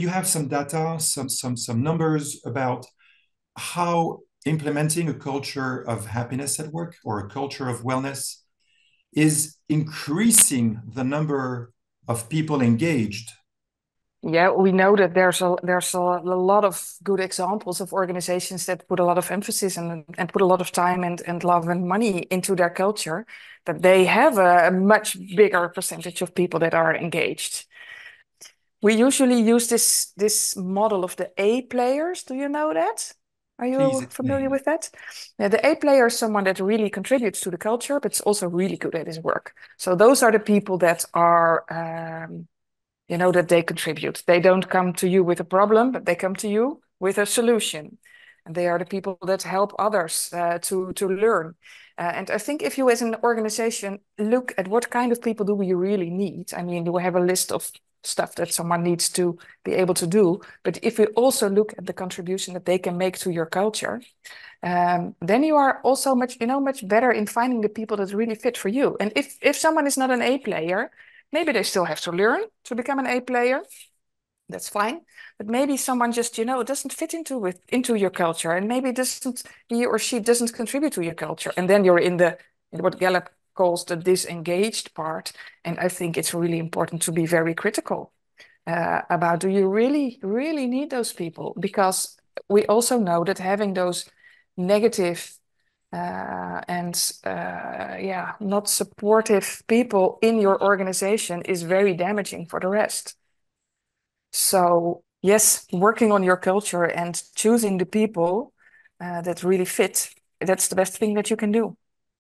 have some data, some some some numbers about how implementing a culture of happiness at work or a culture of wellness is increasing the number of people engaged? Yeah we know that there's a there's a, a, lot of good examples of organizations that put a lot of emphasis and and put a lot of time and, and love and money into their culture that they have a, a much bigger percentage of people that are engaged we usually use this this model of the a players. Do you know that? Are you Please familiar with that? Yeah, the A player is someone that really contributes to the culture, but is also really good at his work. So those are the people that are um, you know that they contribute. They don't come to you with a problem but they come to you with a solution. And they are the people that help others uh, to to learn. Uh, and i think if you as an organization look at what kind of people do we really need i mean do we have a list of stuff that someone needs to be able to do but if you also look at the contribution that they can make to your culture um, then you are also much you know much better in finding the people that really fit for you and if if someone is not an a player Maybe they still have to learn to become an A player. That's fine. But maybe someone just, you know, doesn't fit into with into your culture and maybe doesn't he or she doesn't contribute to your culture. And then you're in the in what Gallup calls the disengaged part. And I think it's really important to be very critical uh, about do you really, really need those people? Because we also know that having those negative uh, and uh, yeah, not supportive people in your organization is very damaging for the rest. So yes, working on your culture and choosing the people uh, that really fit, that's the best thing that you can do.